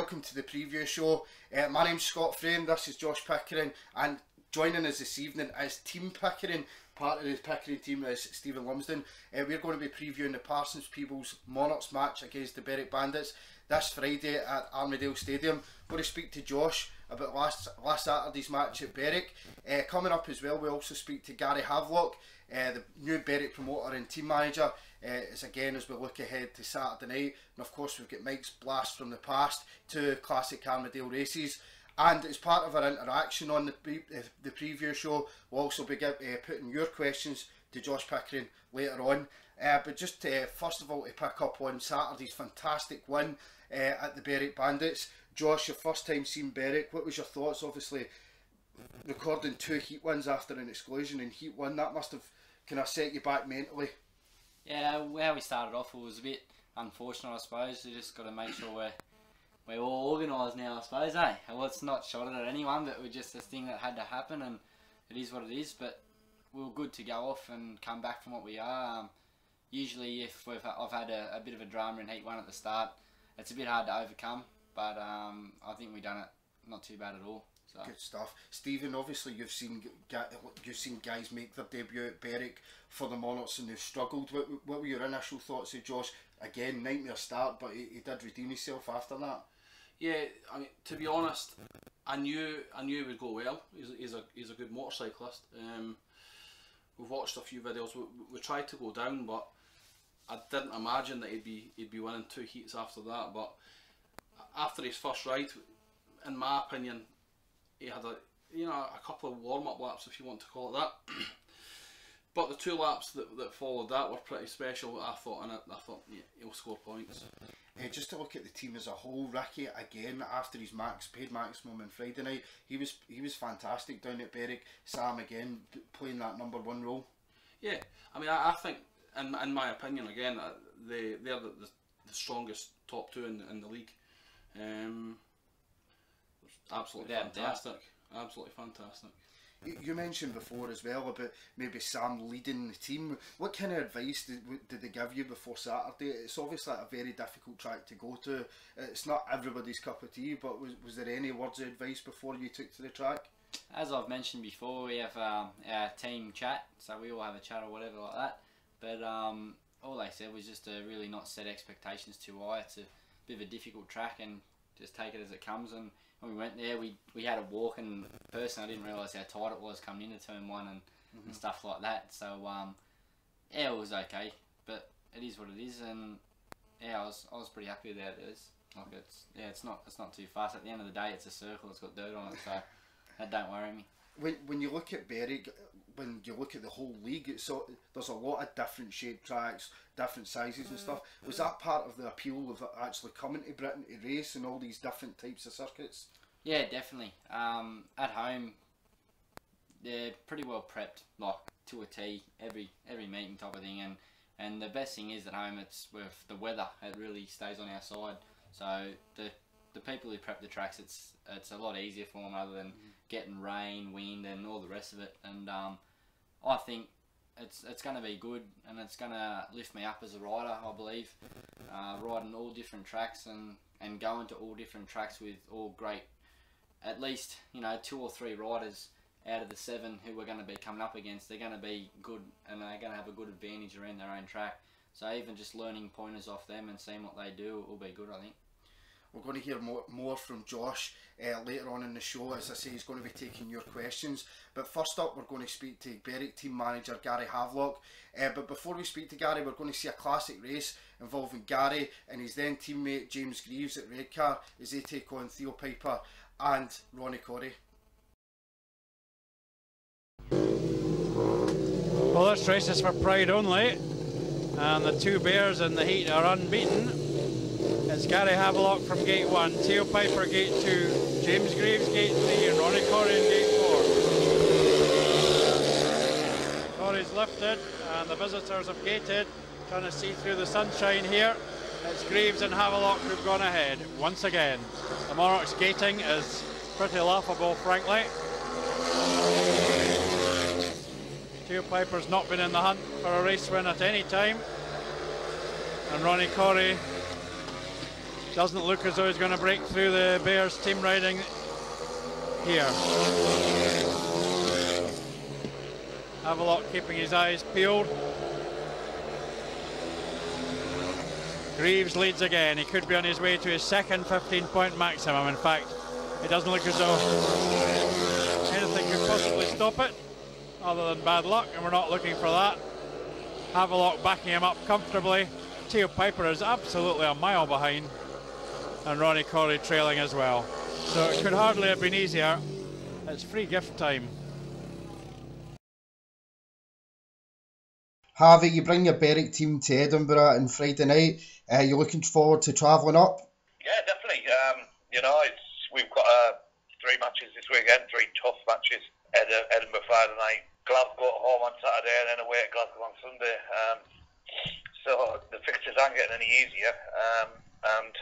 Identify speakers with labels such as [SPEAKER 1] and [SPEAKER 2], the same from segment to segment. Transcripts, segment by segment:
[SPEAKER 1] welcome to the preview show. Uh, my name's Scott Frame, this is Josh Pickering, and joining us this evening is Team Pickering. Part of the Pickering team is Stephen Lumsden. Uh, we're going to be previewing the Parsons Peebles Monarchs match against the Berwick Bandits this Friday at Armadale Stadium. We're going to speak to Josh about last last Saturday's match at Berwick. Uh, coming up as well, we also speak to Gary Havelock, uh, the new Berwick promoter and team manager. Uh, as again as we look ahead to Saturday night, and of course we've got Mike's blast from the past, two classic Armadale races. And as part of our interaction on the, pre the preview show, we'll also be uh, putting your questions to Josh Pickering later on. Uh, but just uh, first of all, to pick up on Saturday's fantastic win uh, at the Berwick Bandits. Josh, your first time seeing Berwick, what was your thoughts? Obviously, recording two heat wins after an exclusion in heat one, that must have kind of set you back mentally.
[SPEAKER 2] Yeah, how we started off was a bit unfortunate, I suppose. We just got to make sure we're we're all organised now, I suppose, eh? Well, it's not shot at anyone, but we're just a thing that had to happen, and it is what it is. But we are good to go off and come back from what we are. Um, usually, if we've I've had a, a, bit of a drama in heat one at the start, it's a bit hard to overcome. But um, I think we've done it not too bad at all. So.
[SPEAKER 1] Good stuff, Stephen. Obviously, you've seen you've seen guys make their debut at Berwick for the Monarchs and they've struggled. What, what were your initial thoughts of Josh? Again, nightmare start, but he, he did redeem himself after that.
[SPEAKER 3] Yeah, I mean, to be honest, I knew I knew it would go well. He's, he's a he's a good motorcyclist. Um, we've watched a few videos. We, we tried to go down, but I didn't imagine that he'd be he'd be winning two heats after that. But after his first ride, in my opinion, he had a you know a couple of warm up laps, if you want to call it that. but the two laps that, that followed that were pretty special. I thought, and I, I thought yeah, he'll score points.
[SPEAKER 1] Uh, just to look at the team as a whole, Ricky again after his max paid maximum on Friday night, he was he was fantastic down at Berwick. Sam again playing that number one role.
[SPEAKER 3] Yeah, I mean I, I think in, in my opinion again uh, they they're the, the, the strongest top two in, in the league. Um, absolutely yeah, fantastic. Yeah. Absolutely fantastic.
[SPEAKER 1] You mentioned before as well about maybe Sam leading the team. What kind of advice did, did they give you before Saturday? It's obviously a very difficult track to go to. It's not everybody's cup of tea, but was, was there any words of advice before you took to the track?
[SPEAKER 2] As I've mentioned before, we have um, our team chat, so we all have a chat or whatever like that. But um, all they said was just to really not set expectations too high. It's a bit of a difficult track and just take it as it comes. And when we went there, we we had a walk, and personally, I didn't realise how tight it was coming into turn one and, mm-hmm. and stuff like that. So um, yeah, it was okay, but it is what it is, and yeah, I was I was pretty happy with how it is. Like it's yeah, it's not it's not too fast. At the end of the day, it's a circle. It's got dirt on it, so that don't worry me.
[SPEAKER 1] When when you look at Berwick, when you look at the whole league, it's so there's a lot of different shaped tracks, different sizes and stuff. Was that part of the appeal of actually coming to Britain to race and all these different types of circuits?
[SPEAKER 2] Yeah, definitely. Um, at home, they're pretty well prepped, like to a T, every every meeting type of thing. And and the best thing is at home, it's with the weather. It really stays on our side. So the the people who prep the tracks, it's it's a lot easier for them other than mm. getting rain, wind, and all the rest of it. And um, I think it's it's going to be good, and it's going to lift me up as a rider. I believe uh, riding all different tracks and and going to all different tracks with all great, at least you know two or three riders out of the seven who we're going to be coming up against. They're going to be good, and they're going to have a good advantage around their own track. So even just learning pointers off them and seeing what they do will be good, I think.
[SPEAKER 1] We're going to hear more, more from Josh uh, later on in the show. As I say, he's going to be taking your questions. But first up, we're going to speak to Berwick team manager Gary Havelock. Uh, but before we speak to Gary, we're going to see a classic race involving Gary and his then teammate James Grieves at Redcar as they take on Theo Pijper and Ronnie Correy.
[SPEAKER 4] Well, this race is for pride only, and the two bears in the heat are unbeaten. It's Gary Havelock from gate one, Theo Pijper gate two, James Grieves gate three, and Ronnie Correy in gate four. Correy's lifted, and the visitors have gated, trying to see through the sunshine here. It's Grieves and Havelock who've gone ahead once again. The Monarchs gating is pretty laughable, frankly. Theo Pijper's not been in the hunt for a race win at any time. And Ronnie Correy Doesn't look as though he's going to break through the Bears team riding here. Havelock keeping his eyes peeled. Grieves leads again. He could be on his way to his second 15 point maximum. In fact, it doesn't look as though anything could possibly stop it other than bad luck, and we're not looking for that. Havelock backing him up comfortably. Theo Pijper is absolutely a mile behind, and Ronnie Correy trailing as well. So it could hardly have been easier. It's free gift time.
[SPEAKER 1] Harvey, you bring your Berwick team to Edinburgh on Friday night. Uh, you looking forward to travelling up?
[SPEAKER 5] Yeah, definitely. Um, you know, it's we've got uh, three matches this weekend, three tough matches. Ed- Edinburgh Friday night, Glasgow at home on Saturday, and then away at Glasgow on Sunday. Um, so the fixtures aren't getting any easier, um, and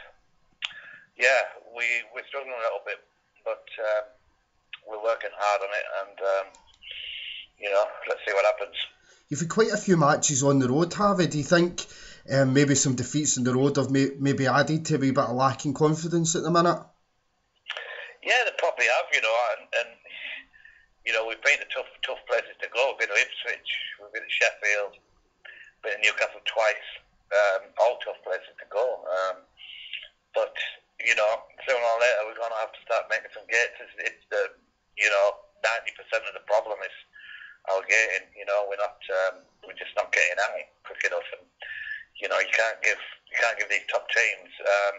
[SPEAKER 5] yeah, we we're struggling a little bit, but um, we're working hard on it, and um, you know, let's see what happens.
[SPEAKER 1] You've had quite a few matches on the road, Harvey. Do you think um, maybe some defeats on the road have may- maybe added to a wee bit of lacking confidence at the minute?
[SPEAKER 5] Yeah, they probably have, you know, and, and you know, we've been to tough, tough places to go. We've been to Ipswich, we've been to Sheffield, been to Newcastle twice. Um, all tough places to go. Um, but you know, sooner or later we're going to have to start making some gates. It's, it's the, you know, ninety percent of the problem is our gating. You know, we're not, um, we're just not getting it quick enough, and you know, you can't give, you can't give these top teams um,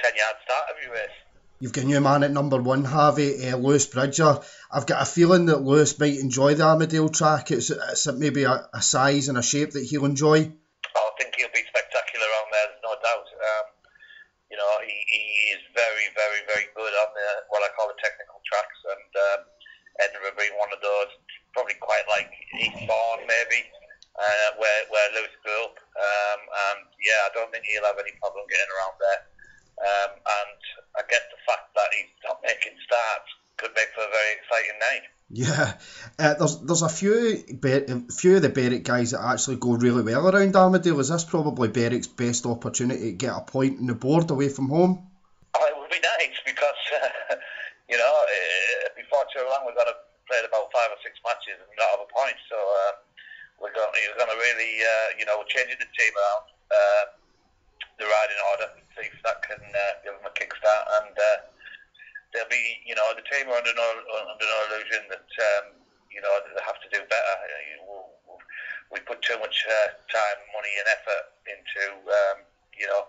[SPEAKER 5] ten yard start every race.
[SPEAKER 1] You've got new man at number one, Harvey, uh, Lewis Bridger. I've got a feeling that Lewis might enjoy the Armadale track. It's, it's maybe a, a size and a shape that he'll enjoy.
[SPEAKER 5] I think he'll be spectacular on there. There's no doubt. Um, you know, he, he is very, very, very good on the what I call the technical tracks, and um, Edinburgh being one of those, probably quite like Eastbourne maybe, uh, where where Lewis grew up. Um, and yeah, I don't think he'll have any problem getting around there. Um, and I guess the fact that he's not making starts could make for a very exciting night.
[SPEAKER 1] Yeah, uh, there's a few few of the Berwick guys that actually go really well around Armadale. Is this probably Berwick's best opportunity to get a point on the board away from home?
[SPEAKER 5] Oh, it would be nice because uh, you know uh, before too long we're going to play about five or six matches and not have a point. So uh, we're going we're going to really uh, you know we're changing the team around, uh, the riding order, see if that can uh, give them a kickstart and. They'll be, you know, the team are under no under no illusion that um, you know they have to do better. We put too much uh, time, money, and effort into um, you know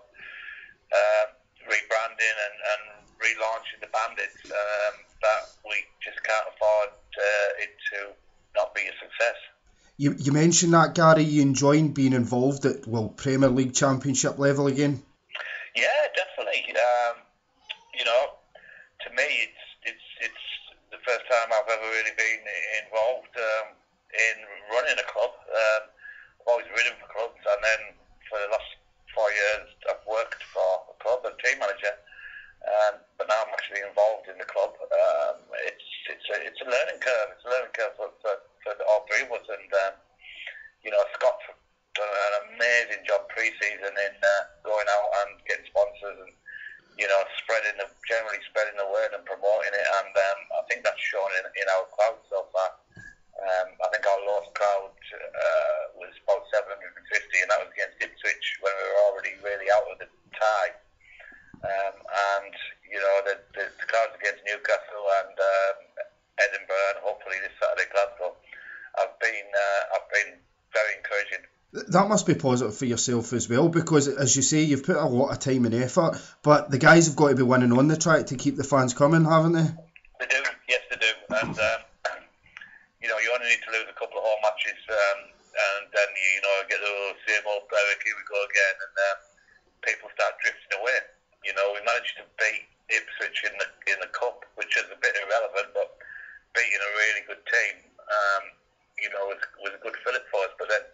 [SPEAKER 5] uh, rebranding and, and relaunching the Bandits um, that we just can't afford uh, it to not be a success.
[SPEAKER 1] You, you mentioned that Gary, you enjoying being involved at well Premier League Championship level again.
[SPEAKER 5] Yeah, definitely. Um, you know, to me, it's it's it's the first time I've ever really been involved um, in running a club. Um, I've always ridden for clubs, and then for the last four years, I've worked for a club as team manager. Um, but now I'm actually involved in the club. Um, it's it's a it's a learning curve. It's a learning curve for, for, for all three of us, and um, you know Scott's done an amazing job pre-season in uh, going out and getting sponsors and you know, spreading the generally spreading the word and promoting it, and um, I in, in our crowd so far. Um, I think our lowest crowd uh, was about 750, and that was against Ipswich when we were already really out of the tie. Um, and you know, the, the, the crowds against Newcastle and um, Edinburgh, and hopefully this Saturday Glasgow, have been uh, have been very encouraging.
[SPEAKER 1] That must be positive for yourself as well because, as you say, you've put a lot of time and effort, but the guys have got to be winning on the track to keep the fans coming, haven't they?
[SPEAKER 5] They do, yes, they do. And, um, you know, you only need to lose a couple of home matches um, and then, you, you know, get the same old Berwick, here we go again, and um, people start drifting away. You know, we managed to beat Ipswich in the in the cup, which is a bit irrelevant, but beating a really good team, um, you know, was, was a good fillip for us. But then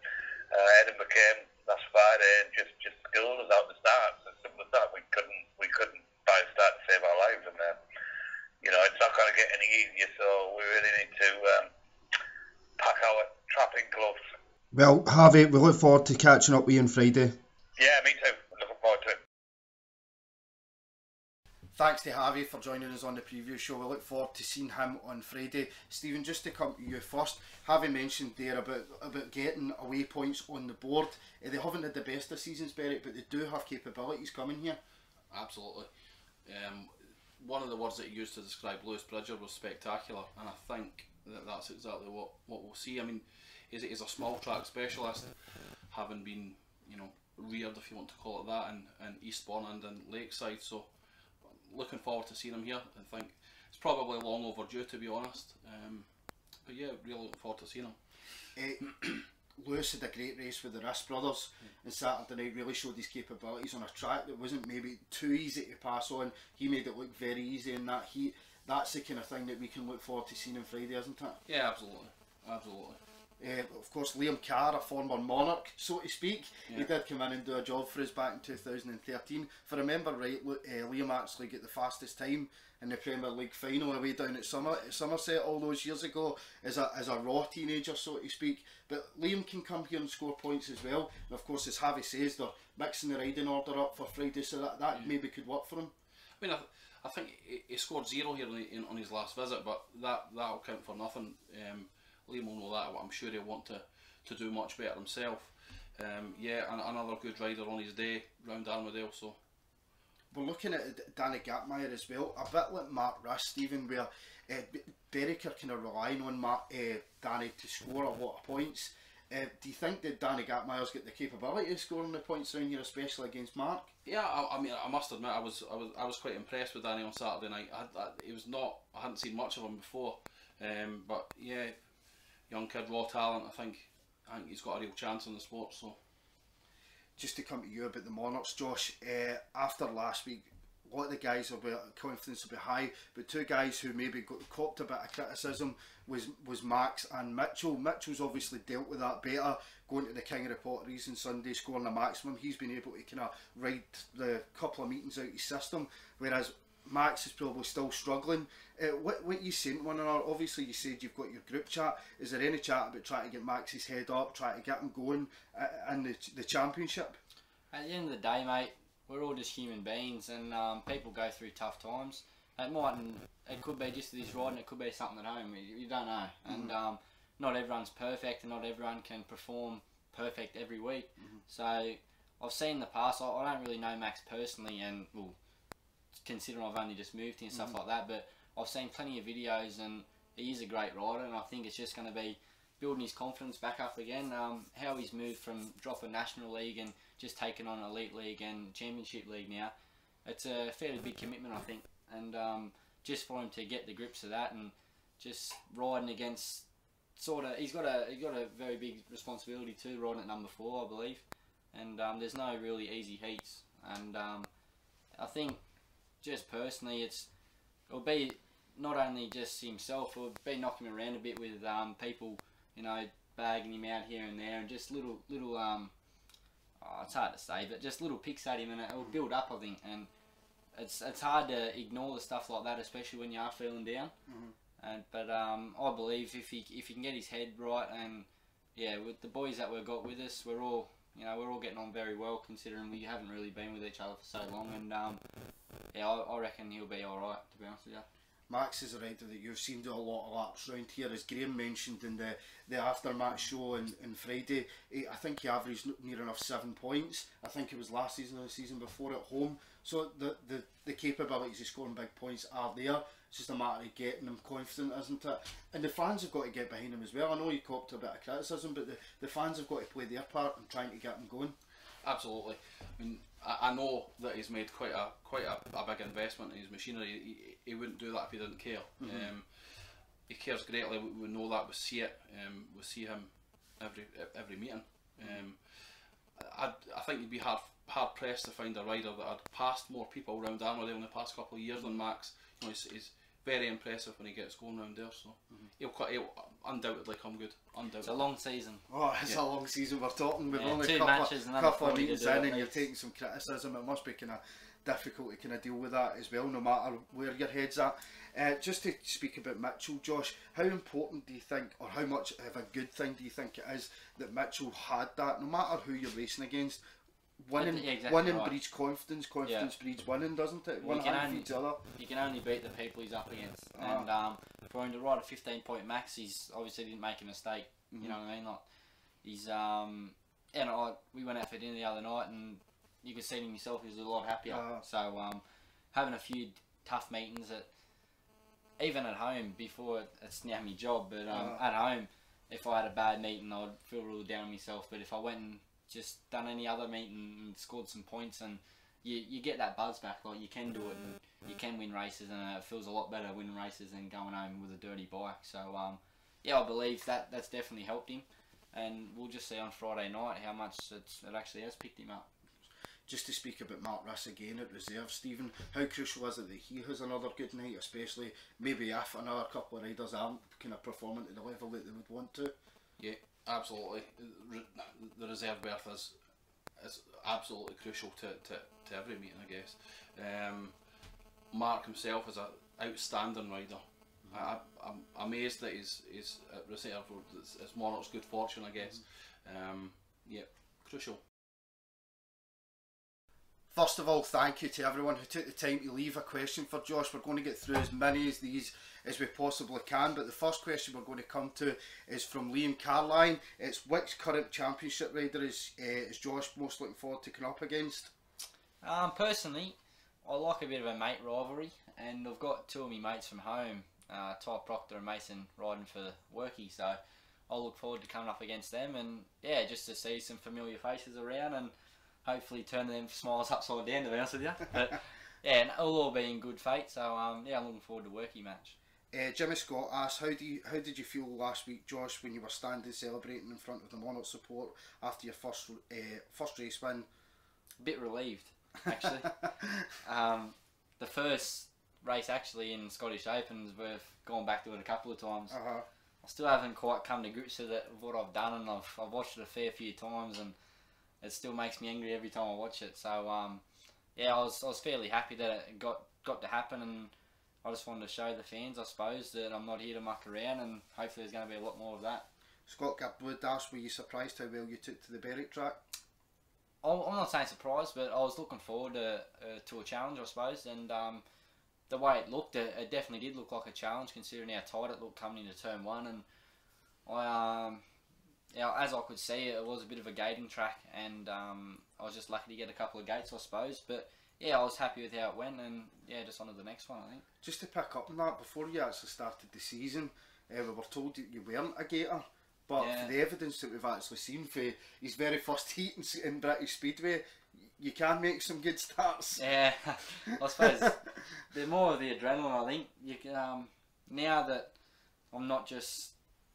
[SPEAKER 5] uh, Edinburgh came last Friday and just just schooled us out the start. So simple as that. We couldn't we couldn't buy a start to save our lives, and uh, you know it's not going to get any easier. So we really need to um, pack our trapping gloves.
[SPEAKER 1] Well, Harvey, we look forward to catching up with you on Friday.
[SPEAKER 5] Yeah, me too. Looking forward to it.
[SPEAKER 1] Thanks to Harvey for joining us on the preview show. We look forward to seeing him on Friday. Stephen, just to come to you first, Harvey mentioned there about about getting away points on the board. Uh, they haven't had the best of seasons, Berwick, but they do have capabilities coming here.
[SPEAKER 3] Absolutely. Um, one of the words that he used to describe Lewis Bridger was spectacular, and I think that that's exactly what, what we'll see. I mean, he's a small track specialist, having been, you know, reared, if you want to call it that, in, in Eastbourne and in Lakeside. So, looking forward to seeing him here. I think it's probably long overdue, to be honest. Um, but yeah, really looking forward to seeing him.
[SPEAKER 1] Uh, Lewis had a great race with the Riss brothers and Saturday night really showed his capabilities on a track that wasn't maybe too easy to pass on. He made it look very easy in that heat. That's the kind of thing that we can look forward to seeing on Friday, isn't it?
[SPEAKER 3] Yeah, absolutely. Absolutely.
[SPEAKER 1] Uh, of course, Liam Carr, a former monarch, so to speak, he did come in and do a job for us back in 2013. If I remember right, uh, Liam actually got the fastest time in the Premier League final away down at Summer, at Somerset all those years ago as a, as a raw teenager, so to speak. But Liam can come here and score points as well. And of course, as Javi says, they're mixing the riding order up for Friday, so that, that maybe could work for him.
[SPEAKER 3] I mean, I, th- I think he, he scored zero here in, in, on his last visit, but that that'll count for nothing. Um, Liam will know that. I'm sure he'll want to, to do much better himself. Um, yeah, and another good rider on his day round Armadale. So
[SPEAKER 1] We're looking at Dany Gappmaier as well, a bit like Mark Riss, Stephen, where uh, B- Berwick are kind of relying on Mark, uh, Danny to score a lot of points. Uh, do you think that Dany Gappmaier's got the capability of scoring the points around here, especially against Mark?
[SPEAKER 3] yeah, I, I mean, I must admit, I was I was I was quite impressed with Danny on Saturday night. I, I, it was not I hadn't seen much of him before, um, but yeah, young kid, raw talent. I think I think he's got a real chance in the sport. So.
[SPEAKER 1] Just to come to you about the Monarchs, Josh, uh, after last week, a lot of the guys will be confidence will be high, but two guys who maybe got copped a bit of criticism was was Max and Mitchell. Mitchell's obviously dealt with that better, going to the King of the Potteries on Sunday, scoring the maximum. He's been able to kind of ride the couple of meetings out his system, whereas Max is probably still struggling. Uh, what what you saying one another? Obviously, you said you've got your group chat. Is there any chat about trying to get Max's head up, trying to get him going uh, in the the championship?
[SPEAKER 2] At the end of the day, mate, we're all just human beings, and um, people go through tough times. It mightn't. It could be just this ride, and it could be something at home. You, you don't know, and um, not everyone's perfect, and not everyone can perform perfect every week. So I've seen in the past. I, I don't really know Max personally, and well, considering I've only just moved here and stuff like that, but I've seen plenty of videos, and he is a great rider, and I think it's just going to be building his confidence back up again. Um, how he's moved from dropping national league and just taking on elite league and championship league now, it's a fairly big commitment, I think, and um, just for him to get the grips of that and just riding against sort of, he's got a he's got a very big responsibility too, riding at number four, I believe, and um, there's no really easy heats, and um, I think just personally, it's it'll be not only just himself, it'll be knocking him around a bit with um, people, you know, bagging him out here and there, and just little little um, oh, it's hard to say, but just little picks at him, and it'll build up, I think, and it's it's hard to ignore the stuff like that, especially when you are feeling down. And but um, I believe if he if he can get his head right, and yeah, with the boys that we've got with us, we're all you know we're all getting on very well considering we haven't really been with each other for so long, and um, yeah, I, I reckon he'll be all right. To be honest with you.
[SPEAKER 1] Max is a rider that you've seen do a lot of laps around here, as Graham mentioned in the, the aftermatch show on, on Friday. He, I think he averaged near enough seven points. I think it was last season or the season before at home. So the, the, the capabilities of scoring big points are there. It's just a matter of getting them confident, isn't it? And the fans have got to get behind him as well. I know you copped a bit of criticism, but the, the fans have got to play their part in trying to get him going.
[SPEAKER 3] Absolutely. I mean, I, I know that he's made quite a quite a, a big investment in his machinery. He, he wouldn't do that if he didn't care. Um, he cares greatly. We, we know that. We see it. Um, we see him every every meeting. Um, I I think you'd be hard hard pressed to find a rider that had passed more people around Armadale in the past couple of years than Max. You know, he's, he's very impressive when he gets going around there. So he'll quite he'll undoubtedly come good. Undoubtedly.
[SPEAKER 2] It's a long season.
[SPEAKER 1] Oh, it's
[SPEAKER 3] Yeah.
[SPEAKER 1] a long season we're talking. We've
[SPEAKER 2] Yeah,
[SPEAKER 1] only
[SPEAKER 2] two
[SPEAKER 1] couple,
[SPEAKER 2] matches,
[SPEAKER 1] of,
[SPEAKER 2] another
[SPEAKER 1] couple of meetings in,
[SPEAKER 2] at
[SPEAKER 1] and you're taking some criticism. It must be kind of difficult to kind of deal with that as well, no matter where your head's at. Uh, just to speak about Mitchell, Josh, how important do you think, or how much of a good thing do you think it is that Mitchell had that, no matter who you're racing against, winning,
[SPEAKER 2] Yeah, exactly
[SPEAKER 1] winning
[SPEAKER 2] right.
[SPEAKER 1] breeds confidence. Confidence breeds winning, doesn't it? One hand
[SPEAKER 2] only-
[SPEAKER 1] the other.
[SPEAKER 2] you can only beat the people he's up against.
[SPEAKER 1] Ah.
[SPEAKER 2] And um, for him to ride a 15 point max, he's obviously didn't make a mistake.
[SPEAKER 1] Mhm.
[SPEAKER 2] You know what I mean? Like, he's um, and I, we went out for dinner the other night, and you could see him himself. He was a lot happier.
[SPEAKER 1] Ah.
[SPEAKER 2] So um, having a few tough meetings at even at home before it's now my job, but um,
[SPEAKER 1] Ah.
[SPEAKER 2] at home, if I had a bad meeting, I'd feel real down on myself. But if I went and just done any other meeting and scored some points and you, you get that buzz back, like you can do it and you can win races, and it feels a lot better winning races than going home with a dirty bike. So um, yeah, I believe that that's definitely helped him, and we'll just see on Friday night how much it's, it actually has picked him up.
[SPEAKER 1] Just to speak about Mark Riss again at reserve, Stephen, how crucial is it that he has another good night, especially maybe if another couple of riders aren't kind of performing to the level that they would want to?
[SPEAKER 3] Yeah, absolutely. The reserve berth is is absolutely crucial to, to, to every meeting, I guess. Um, Mark himself is an outstanding rider. I, I'm amazed that he's, he's at reserve. It's, it's Monarch's good fortune, I guess. Um, yeah, crucial.
[SPEAKER 1] First of all, thank you to everyone who took the time to leave a question for Josh. We're going to get through as many of these as we possibly can, but the first question we're going to come to is from Liam Carline. It's which current championship rider is, uh, is Josh most looking forward to coming up against?
[SPEAKER 2] Um, personally, I like a bit of a mate rivalry, and I've got two of my mates from home, uh, Ty Proctor and Mason, riding for Worky, so I look forward to coming up against them, and yeah, just to see some familiar faces around, and hopefully turn them smiles upside down, to be honest with you. But yeah, and it'll all be in good fate, so um, yeah, I'm looking forward to Worky match.
[SPEAKER 1] Uh, Jimmy Scott asked, how, do you, how did you feel last week, Josh, when you were standing celebrating in front of the Monarch support after your first uh, first race win?
[SPEAKER 2] A bit relieved, actually. um, the first race actually in Scottish Opens, we've gone back to it a couple of times.
[SPEAKER 1] uh-huh.
[SPEAKER 2] I still haven't quite come to grips with it, what I've done, and I've, I've watched it a fair few times, and it still makes me angry every time I watch it. So um, yeah, I was, I was fairly happy that it got got to happen, and I just wanted to show the fans, I suppose, that I'm not here to muck around, and hopefully there's going to be a lot more of that.
[SPEAKER 1] Scott Gabwood asked, were you surprised how well you took to the Berwick track?
[SPEAKER 2] I- I'm not saying surprised, but I was looking forward to, uh, to a challenge, I suppose, and um, the way it looked, it, it definitely did look like a challenge considering how tight it looked coming into turn one, and I, um, yeah, as I could see, it was a bit of a gating track, and um, I was just lucky to get a couple of gates, I suppose, but yeah, I was happy with how it went, and yeah, just on to the next one, I think.
[SPEAKER 1] Just to pick up on that, before you actually started the season, uh, we were told that you weren't a gator. But
[SPEAKER 2] Yeah.
[SPEAKER 1] for the evidence that we've actually seen for his very first heat in, in British Speedway, you can make some good starts.
[SPEAKER 2] Yeah, I suppose the more of the adrenaline. I think you can um, now that I'm not just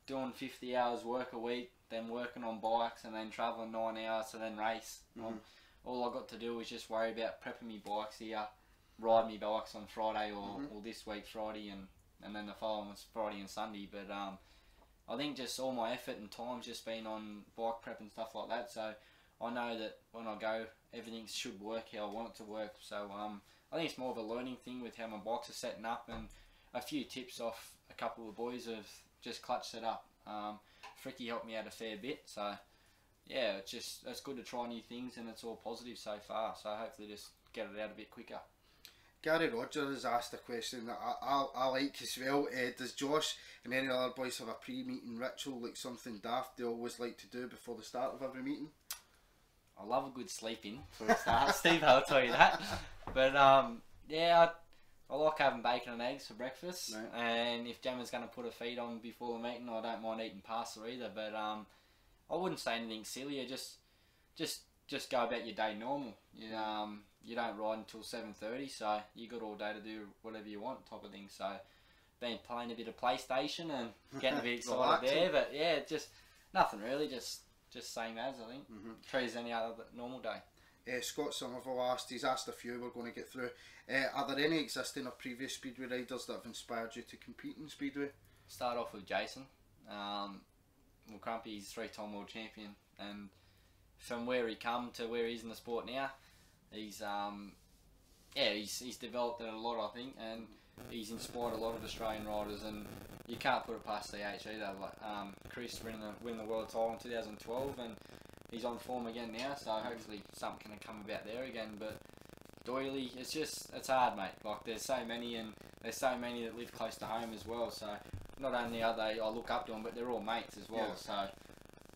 [SPEAKER 2] doing 50 hours work a week, then working on bikes, and then traveling nine hours to then race. Um, all I got to do was just worry about prepping me bikes here, ride me bikes on Friday or, or this week Friday, and and then the following was Friday and Sunday. But um, I think just all my effort and time's just been on bike prep and stuff like that. So I know that when I go, everything should work how I want it to work. So um, I think it's more of a learning thing with how my bikes are setting up and a few tips off a couple of boys have just clutched it up. Um, Fricke helped me out a fair bit, so yeah, it's just it's good to try new things and it's all positive so far. So hopefully just get it out a bit quicker.
[SPEAKER 1] Gary Rogers has asked a question that I, I, I like as well. Uh, does Josh and any other boys have a pre-meeting ritual, like something daft they always like to do before the start of every meeting?
[SPEAKER 2] I love a good sleeping for a start. Steve, I'll tell you that. But um, yeah, I, like having bacon and eggs for breakfast.
[SPEAKER 1] Right.
[SPEAKER 2] And if Gemma's going to put a feed on before the meeting, I don't mind eating pasta either. But um, I wouldn't say anything silly. I just, just, just go about your day normal. You um, you don't ride until seven thirty, so you got all day to do whatever you want, type of thing. So, been playing a bit of PlayStation and getting a bit excited there. But yeah, just nothing really. Just, just same as I think.
[SPEAKER 1] Mhm.
[SPEAKER 2] Treat as any other normal day.
[SPEAKER 1] Uh, Scott Somerville asked, he's asked a few we're going to get through. Uh, are there any existing or previous Speedway riders that have inspired you to compete in Speedway?
[SPEAKER 2] Start off with Jason. Um, well, Crumpy's three-time world champion, and from where he come to where he's in the sport now, he's um, yeah, he's he's developed it a lot, I think, and he's inspired a lot of Australian riders, and you can't put it past CH either. Like um, Chris winning the winning the world title in 2012, and he's on form again now, so hopefully something can come about there again. But Doyley, it's just it's hard, mate. Like there's so many, and there's so many that live close to home as well. So not only are they I look up to them, but they're all mates as well.
[SPEAKER 1] Yeah.
[SPEAKER 2] So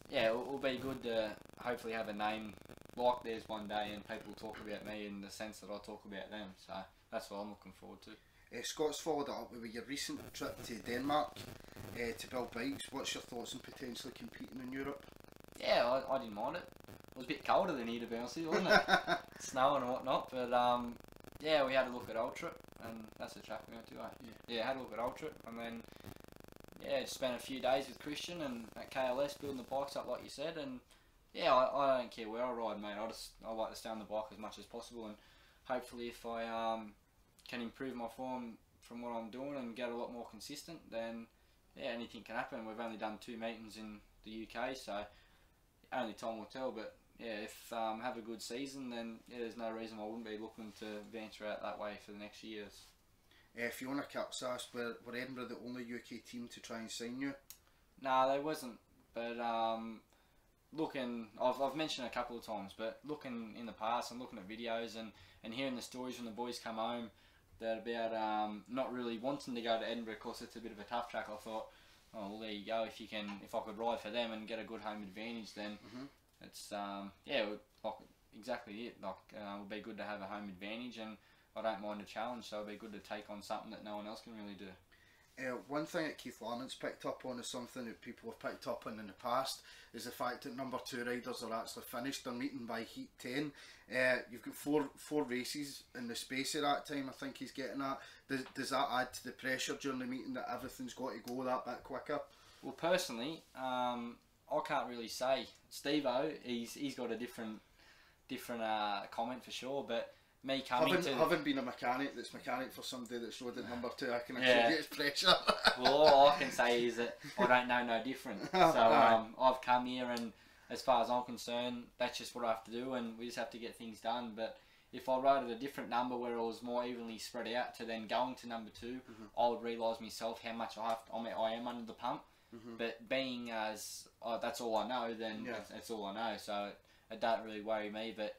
[SPEAKER 2] yeah, it will be good to hopefully have a name like theirs one day, and people talk about me in the sense that I talk about them. So that's what I'm looking forward to.
[SPEAKER 1] Uh, Scott's followed up with your recent trip to Denmark uh, to build bikes. What's your thoughts on potentially competing in Europe?
[SPEAKER 2] Yeah, I, I didn't mind it. It was a bit colder than here to be honest with you, wasn't it? Snowing and whatnot, but um, yeah, we had a look at Ultra, and that's the track we went to. Eh? Yeah. yeah, had a look at Ultra, and then yeah, spent a few days with Christian and at KLS building the bikes up like you said, and yeah, I, I don't care where I ride, mate. I just I like to stay on the bike as much as possible, and hopefully if I um can improve my form from what I'm doing and get a lot more consistent, then yeah, anything can happen. We've only done two meetings in the UK, so only time will tell. But yeah, if um, have a good season, then yeah, there's no reason I wouldn't be looking to venture out that way for the next years.
[SPEAKER 1] Uh, Fiona Capsas, were, were Edinburgh the only UK team to try and sign you?
[SPEAKER 2] No, they wasn't. But um, looking, I've, I've mentioned a couple of times, but looking in the past and looking at videos and, and hearing the stories when the boys come home that about um, not really wanting to go to Edinburgh because it's a bit of a tough track. I thought, oh well, there you go. If you can, if I could ride for them and get a good home advantage, then
[SPEAKER 1] Mhm.
[SPEAKER 2] it's um, yeah, it would, like exactly it. Like uh, it would be good to have a home advantage, and I don't mind a challenge, so it'd be good to take on something that no one else can really do.
[SPEAKER 1] Uh, one thing that Keith Lamont's picked up on is something that people have picked up on in the past is the fact that number two riders are actually finished their meeting by heat 10. Uh, you've got four four races in the space of that time, I think he's getting at. Does, does that add to the pressure during the meeting that everything's got to go that bit quicker?
[SPEAKER 2] Well, personally, um, I can't really say. Steve O, he's he's got a different different uh, comment for sure. But me coming
[SPEAKER 1] Having,
[SPEAKER 2] to
[SPEAKER 1] having been a mechanic that's mechanic for somebody that's rode at number two, I can
[SPEAKER 2] Yeah.
[SPEAKER 1] actually get pressure.
[SPEAKER 2] well, all I can say is that I don't know no different. So um, I've come here, and as far as I'm concerned, that's just what I have to do, and we just have to get things done. But if I rode at a different number where it was more evenly spread out to then going to number 2 I would realise myself how much I have. I mean, I am under the pump. But being as oh, that's all I know, then
[SPEAKER 1] Yeah.
[SPEAKER 2] that's, that's all I know. So it doesn't really worry me. But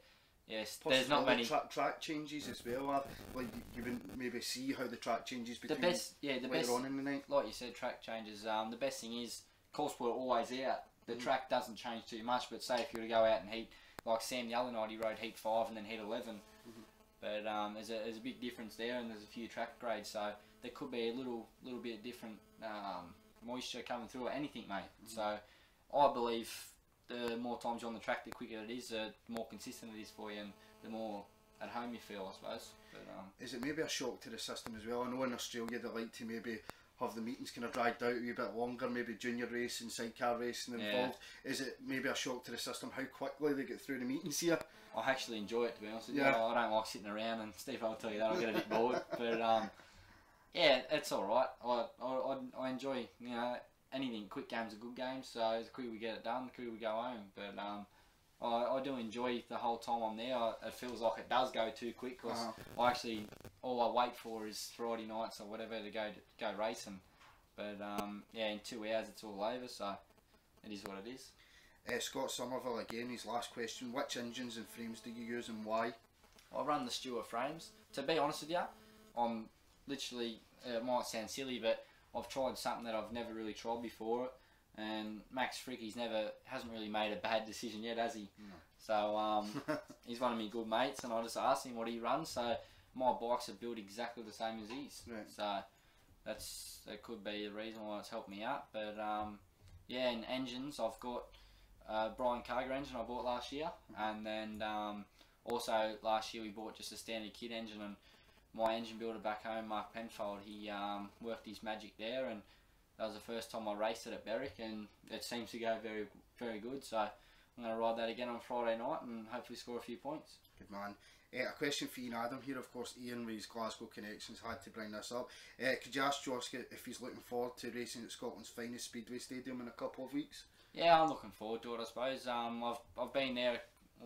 [SPEAKER 2] yes,
[SPEAKER 1] Plus,
[SPEAKER 2] there's not many.
[SPEAKER 1] track, track changes as well. uh, Like you, would maybe see how the track changes
[SPEAKER 2] the
[SPEAKER 1] between
[SPEAKER 2] best, yeah, the
[SPEAKER 1] later
[SPEAKER 2] best.
[SPEAKER 1] on in the night.
[SPEAKER 2] like you said, track changes. Um, the best thing is, of course, we're always out. The
[SPEAKER 1] Mm.
[SPEAKER 2] track doesn't change too much, but say if you were to go out and heat, like Sam the other night, he rode heat five and then heat 11
[SPEAKER 1] Mm-hmm.
[SPEAKER 2] But um, there's a there's a big difference there, and there's a few track grades, so there could be a little little bit different um, moisture coming through or anything, mate.
[SPEAKER 1] Mm-hmm.
[SPEAKER 2] So I believe the more times you're on the track, the quicker it is, the more consistent it is for you, and the more at home you feel, I suppose. But um,
[SPEAKER 1] Is it maybe a shock to the system as well? I know in Australia they like to maybe have the meetings kind of dragged out a wee bit longer, maybe junior racing, sidecar racing
[SPEAKER 2] Yeah.
[SPEAKER 1] involved. Is it maybe a shock to the system how quickly they get through the meetings here?
[SPEAKER 2] I actually enjoy it to be honest with
[SPEAKER 1] Yeah.
[SPEAKER 2] you. I don't like sitting around, and Steve, I'll tell you that I get a bit bored. But um, yeah, it's all right. I, I, I, I enjoy you know anything. Quick games are good games, so the quicker we get it done, the quicker we go home. But um, I, I do enjoy the whole time I'm there. I, it feels like it does go too quick because
[SPEAKER 1] Uh-huh.
[SPEAKER 2] I actually all I wait for is Friday nights or whatever to go to go racing. But um, yeah, in two hours it's all over, so it is what it is.
[SPEAKER 1] Uh, Scott Somerville again, his last question. Which engines and frames do you use and why?
[SPEAKER 2] I run the Stewart frames. To be honest with you, I'm literally, it might sound silly, but I've tried something that I've never really tried before. And Max Fricke's never, hasn't really made a bad decision yet, has he? So um, he's one of my good mates, and I just asked him what he runs. So my bikes are built exactly the same as his.
[SPEAKER 1] Right.
[SPEAKER 2] So that's that could be the reason why it's helped me out. But um, yeah, in engines, I've got uh, Brian Karger engine I bought last year, and then um, also last year we bought just a standard kit engine. And my engine builder back home, Mark Penfold, he um, worked his magic there, and that was the first time I raced it at Berwick, and it seems to go very very good. So I'm going to ride that again on Friday night and hopefully score a few points.
[SPEAKER 1] Good man. Uh, a question for Ian Adam here, of course. Ian with his Glasgow connections had to bring this up. Uh, could you ask Josh if he's looking forward to racing at Scotland's finest Speedway Stadium in a couple of weeks?
[SPEAKER 2] Yeah, I'm looking forward to it. I suppose um, I've I've been there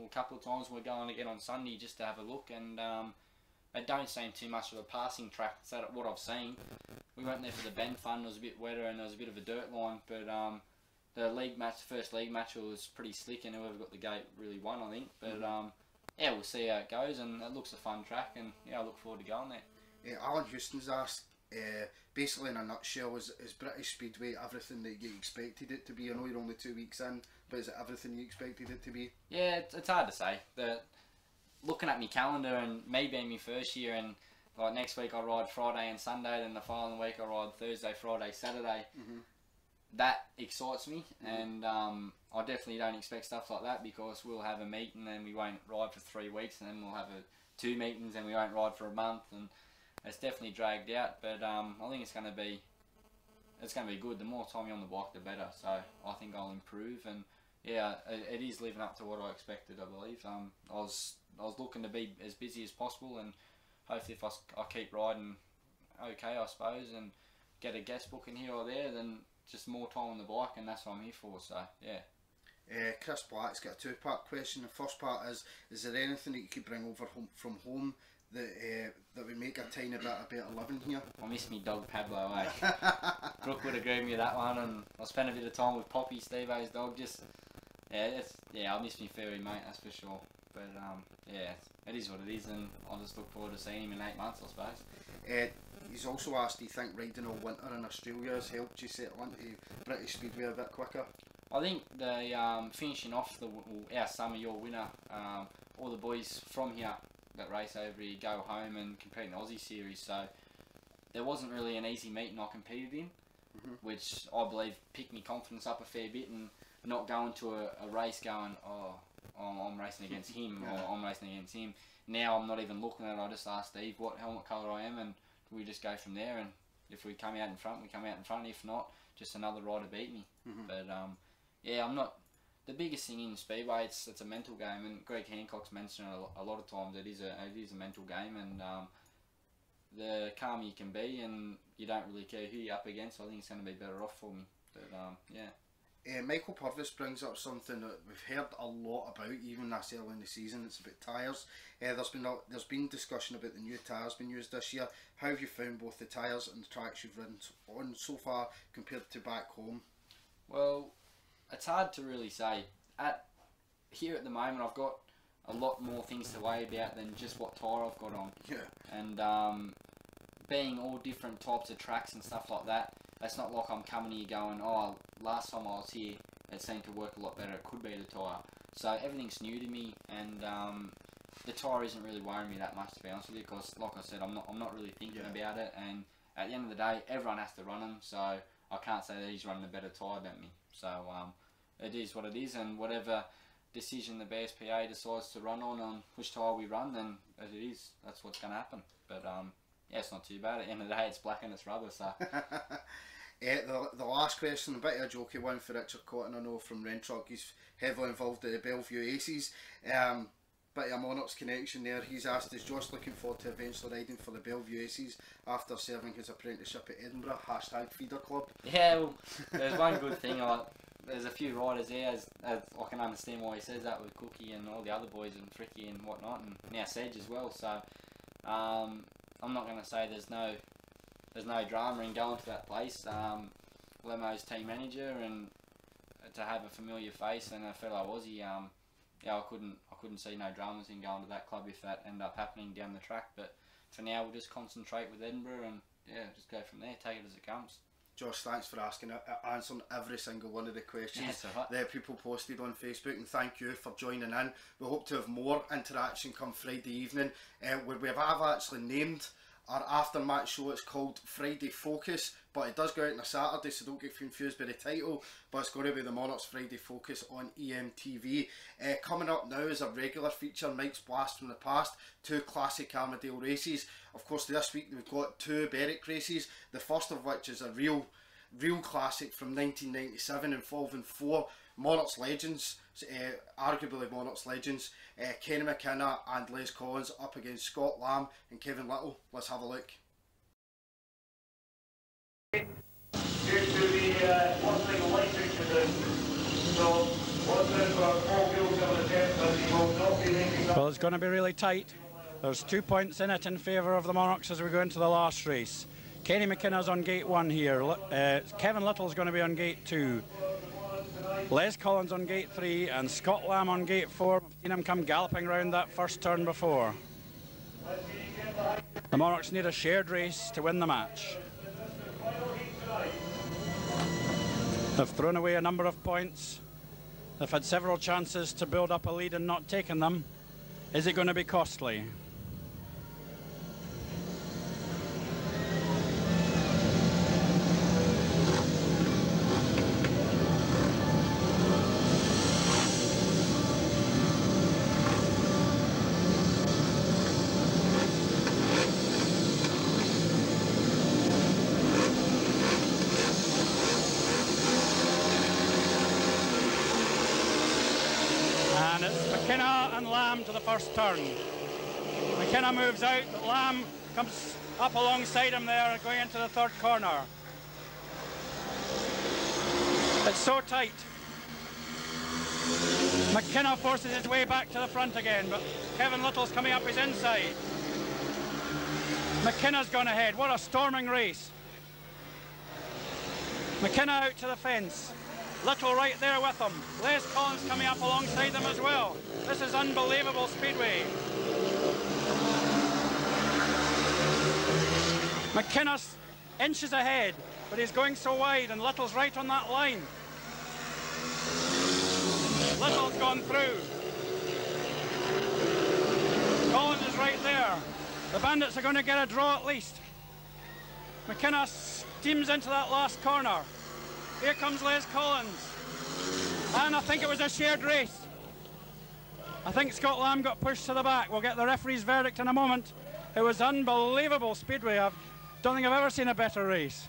[SPEAKER 2] a couple of times. We're going again on Sunday just to have a look, and um, it don't seem too much of a passing track. Is that what I've seen? We went there for the bend fun. It was a bit wetter and there was a bit of a dirt line, but um, the league match, the first league match was pretty slick, and whoever got the gate really won, I think. But um, yeah, we'll see how it goes, and it looks a fun track, and yeah, I look forward to going there.
[SPEAKER 1] Uh, Alan Houston's asked, uh, basically in a nutshell, is, is British Speedway everything that you expected it to be? I know you're only two weeks in, but is it everything you expected it to be?
[SPEAKER 2] Yeah, it's, it's hard to say. The looking at my calendar and me being my first year, and like next week I ride Friday and Sunday, then the following week I ride Thursday, Friday, Saturday.
[SPEAKER 1] Mhm.
[SPEAKER 2] That excites me, and um, I definitely don't expect stuff like that because we'll have a meet and then we won't ride for three weeks, and then we'll have a, two meetings and we won't ride for a month, and it's definitely dragged out. But um, I think it's going to be it's going to be good. The more time you're on the bike, the better. So I think I'll improve, and yeah, it, it is living up to what I expected. I believe. Um, I was I was looking to be as busy as possible, and hopefully if I, I keep riding, okay, I suppose, and get a guest book in here or there, then just more time on the bike, and that's what I'm here for. So yeah.
[SPEAKER 1] Uh, Chris Black's got a two part question. The first part is Is there anything that you could bring over home, from home that uh, that would make a tiny bit of better living here?
[SPEAKER 2] I miss me dog Pablo. Eh? Brooke would agree with me that one, and I spent a bit of time with Poppy, Steve-O's dog. Just yeah, it's, yeah, I'll miss me furry mate, that's for sure. But um, yeah, it is what it is, and I'll just look forward to seeing him in eight months, I suppose.
[SPEAKER 1] Uh, he's also asked, Do you think riding all winter in Australia has helped you settle into British Speedway a bit quicker?
[SPEAKER 2] I think the um, finishing off the our summer, your winter, um, all the boys from here that race over here go home and compete in the Aussie series. So there wasn't really an easy meeting I competed in,
[SPEAKER 1] Mhm.
[SPEAKER 2] which I believe picked me confidence up a fair bit and not going to a, a race going, oh, I'm, I'm racing against him or I'm racing against him. Now I'm not even looking at it. I just ask Steve what helmet colour I am, and we just go from there. And if we come out in front, we come out in front. If not, just another rider beat me.
[SPEAKER 1] Mhm.
[SPEAKER 2] But um, yeah, I'm not. The biggest thing in speedway, it's it's a mental game, and Greg Hancock's mentioned it a a lot of times. It is a it is a mental game, and um, the calmer you can be, and you don't really care who you're up against. I think it's going to be better off for me. But um, yeah,
[SPEAKER 1] Uh, Michael Purvis brings up something that we've heard a lot about, even this early in the season. It's about tyres. Uh, there's been a, there's been discussion about the new tyres being used this year. How have you found both the tyres and the tracks you've ridden on so far compared to back home?
[SPEAKER 2] well, it's hard to really say. At here at the moment, I've got a lot more things to worry about than just what tyre I've got on.
[SPEAKER 1] Yeah,
[SPEAKER 2] and um, being all different types of tracks and stuff like that, it's not like I'm coming here going, oh, last time I was here, it seemed to work a lot better. It could be the tyre. So everything's new to me, and um, the tyre isn't really worrying me that much to be honest with you, because like I said, I'm not I'm not really thinking
[SPEAKER 1] Yeah.
[SPEAKER 2] about it. And at the end of the day, everyone has to run them, so I can't say that he's running a better tyre than me. So um, it is what it is, and whatever decision the BSPA decides to run on on which tyre we run, then as it is, that's what's going to happen. But um, yeah, it's not too bad. At the end of the day, it's black and it's rubber, so
[SPEAKER 1] Eh, the, the last question, a bit of a jokey one for Richard Cotton, I know from Rentrock, he's heavily involved in the Belle Vue Aces. Um, bit of a Monarchs connection there. He's asked, is Josh looking forward to eventually riding for the Belle Vue Aces after serving his apprenticeship at Edinburgh? Hashtag feeder club.
[SPEAKER 2] yeah. Well, there's one good thing. I, there's a few riders there. As, as I can understand why he says that with Cookie and all the other boys and Fricke and whatnot, and now Sedge as well. So um, I'm not going to say there's no there's no drama in going to that place. Um, Lemo's team manager and to have a familiar face and a fellow Aussie. Um, yeah, I couldn't I couldn't see no dramas in going to that club if that ended up happening down the track. But for now, we'll just concentrate with Edinburgh and yeah, just go from there. Take it as it comes.
[SPEAKER 1] Josh, thanks for asking, answering every single one of the questions
[SPEAKER 2] right.
[SPEAKER 1] that people posted on Facebook, and thank you for joining in. We hope to have more interaction come Friday evening, uh, where we have actually named our aftermatch show. It's called Friday Focus, but it does go out on a Saturday, so don't get confused by the title. But it's going to be the Monarchs Friday Focus on EMTV. Uh, coming up now is a regular feature, Mike's Blast from the Past, two classic Armadale races. Of course, this week we've got two Berwick races, the first of which is a real real classic from 1997 involving four Monarchs legends, uh, arguably Monarchs legends, uh, Kenny McKenna and Les Collins up against Scott Lamb and Kevin Little. Let's have a look.
[SPEAKER 6] due to the uh, one-thing electric so what's this for four wheels of the test but he will not be making that
[SPEAKER 4] Well, it's going to be really tight. There's two points in it in favour of the Monarchs as we go into the last race. Kenny McKenna's on gate one here. Li- Uh, Kevin Little's going to be on gate two. Les Collins on gate three and Scott Lamb on gate four. I've seen him come galloping round that first turn before. The Monarchs need a shared race to win the match. They've thrown away a number of points. They've had several chances to build up a lead and not taken them. Is it going to be costly? Turn. McKinna moves out, Lamb comes up alongside him there going into the third corner. It's so tight. McKinna forces his way back to the front again, but Kevin Little's coming up his inside. McKinna's gone ahead. What a storming race. McKinna out to the fence. Little right there with them. Les Collins coming up alongside them as well. This is unbelievable speedway. McKinna's inches ahead, but he's going so wide and Little's right on that line. Little's gone through. Collins is right there. The Bandits are going to get a draw at least. McKinna steams into that last corner. Here comes Les Collins. And I think it was a shared race. I think Scott Lamb got pushed to the back. We'll get the referee's verdict in a moment. It was unbelievable speedway. I don't think I've ever seen a better race.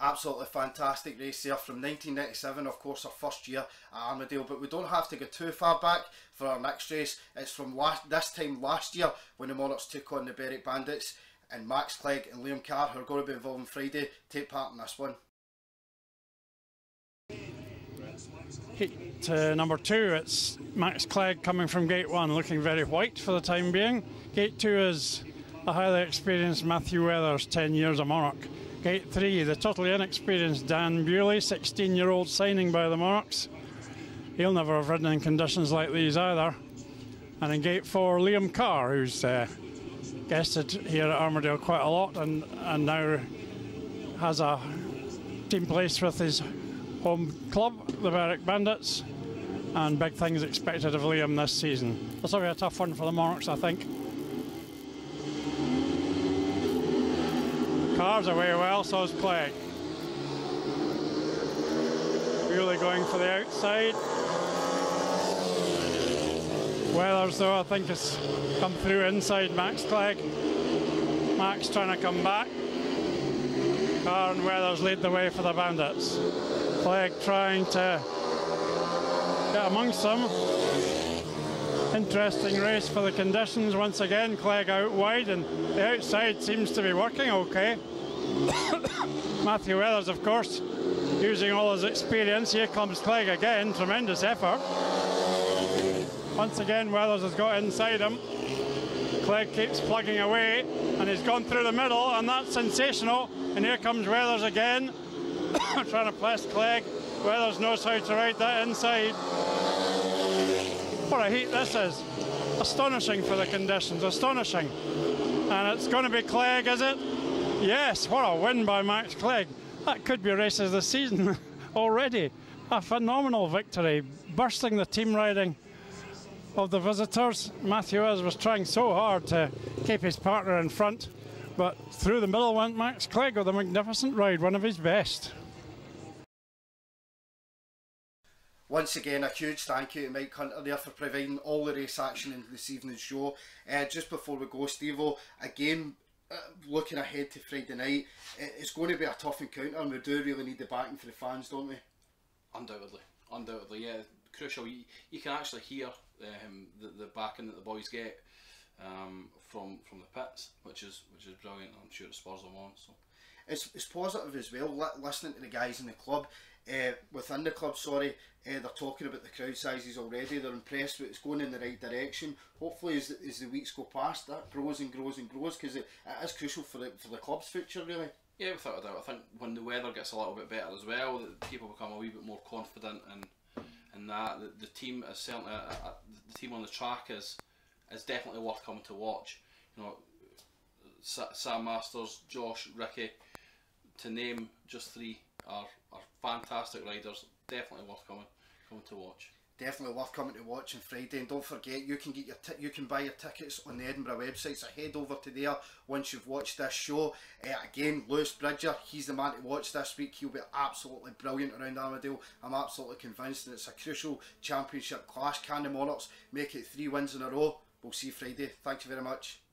[SPEAKER 1] Absolutely fantastic race there from 1997, of course, our first year at Armadale. But we don't have to go too far back for our next race. It's from last, this time last year when the Monarchs took on the Berwick Bandits. And Max Clegg and Liam Carr, who are going to be involved on Friday, take part in this one.
[SPEAKER 4] Heat number two, it's Max Clegg coming from gate one, looking very white for the time being. Gate two is a highly experienced Matthew Wethers, 10 years a Monarch. Gate three, the totally inexperienced Dan Bewley, 16 year old signing by the Monarchs. He'll never have ridden in conditions like these either. And in gate four, Liam Carr, who's uh, guested here at Armadale quite a lot and, and now has a team place with his home club, the Berwick Bandits, and big things expected of Liam this season. This will be a tough one for the Monarchs, I think. Carr's away well, so is Clegg. Really going for the outside. Wethers, though, I think has come through inside Max Clegg. Max trying to come back. Carr and Wethers lead the way for the Bandits. Clegg trying to get amongst them. Interesting race for the conditions. Once again, Clegg out wide, and the outside seems to be working okay. Matthew Wethers, of course, using all his experience. Here comes Clegg again. Tremendous effort. Once again, Wethers has got inside him. Clegg keeps plugging away, and he's gone through the middle, and that's sensational. And here comes Wethers again, trying to press Clegg. Wethers knows how to ride that inside. What a heat this is. Astonishing for the conditions, astonishing. And it's going to be Clegg, is it? Yes, what a win by Max Clegg. That could be races this season already. A phenomenal victory, bursting the team riding of the visitors. Matthew Wethers was trying so hard to keep his partner in front, but through the middle went Max Clegg with a magnificent ride, one of his best.
[SPEAKER 1] Once again, a huge thank you to Mike Hunter there for providing all the race action in this evening's show. Uh, just before we go, Steve again, uh, looking ahead to Friday night, it's going to be a tough encounter and we do really need the backing for the fans, don't we?
[SPEAKER 3] Undoubtedly, undoubtedly, yeah. Crucial. You, you can actually hear um, the, the backing that the boys get um, from from the pits, which is which is brilliant. I'm sure it spurs them on. So
[SPEAKER 1] it's, it's positive as well. Li- listening to the guys in the club, uh, within the club, sorry, uh, they're talking about the crowd sizes already. They're impressed with it's going in the right direction. Hopefully, as, as the weeks go past, that grows and grows and grows because it, it is crucial for the for the club's future, really.
[SPEAKER 3] Yeah, without a doubt. I think when the weather gets a little bit better as well, that people become a wee bit more confident and and that the, the team is certainly uh, uh, the team on the track is is definitely worth coming to watch. You know, Sam Masters, Josh, Ricky, to name just three are are fantastic riders. Definitely worth coming coming to watch.
[SPEAKER 1] Definitely worth coming to watch on Friday. And don't forget, you can get your you can buy your tickets on the Edinburgh website. So head over to there once you've watched this show. Uh, again, Lewis Bridger, he's the man to watch this week. He'll be absolutely brilliant around Armadale. I'm absolutely convinced, and it's a crucial championship clash. Can the Monarchs make it three wins in a row? We'll see Friday. Thank you very much.